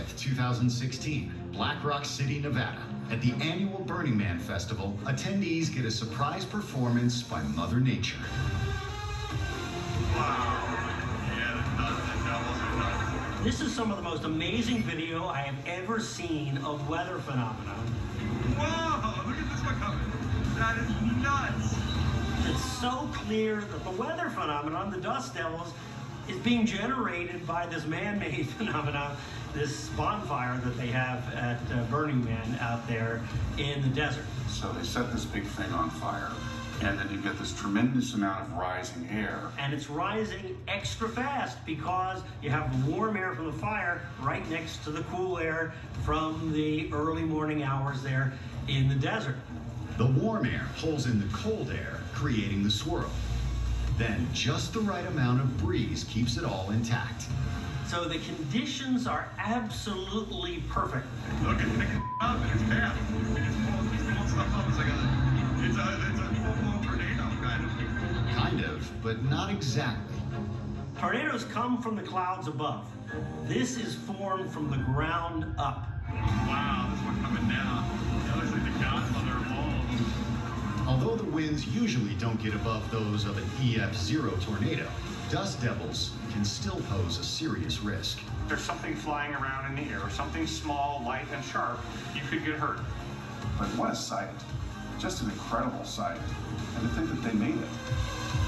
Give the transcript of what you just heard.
5th, 2016, Black Rock City, Nevada. At the annual Burning Man Festival, attendees get a surprise performance by Mother Nature. Wow. Yeah, the dust devils are done. this is some of the most amazing video I have ever seen of weather phenomena. Whoa, look at this one coming. That is nuts. It's so clear that the weather phenomenon, the dust devils, is being generated by this man-made phenomenon, this bonfire that they have at uh, Burning Man out there in the desert. So they set this big thing on fire, and then you get this tremendous amount of rising air. And it's rising extra fast because you have the warm air from the fire right next to the cool air from the early morning hours there in the desert. The warm air pulls in the cold air, creating the swirl. Then just the right amount of breeze keeps it all intact. So the conditions are absolutely perfect. Look at it up and it's bad. It's full, it's full of stuff. It's like a, it's a, it's a full-blown tornado kind of. Kind of, but not exactly. Tornadoes come from the clouds above. This is formed from the ground up. Wow, this one coming down. Winds usually don't get above those of an EF0 tornado, dust devils can still pose a serious risk. There's something flying around in the air, something small, light, and sharp, you could get hurt. But what a sight. Just an incredible sight. And to think that they made it.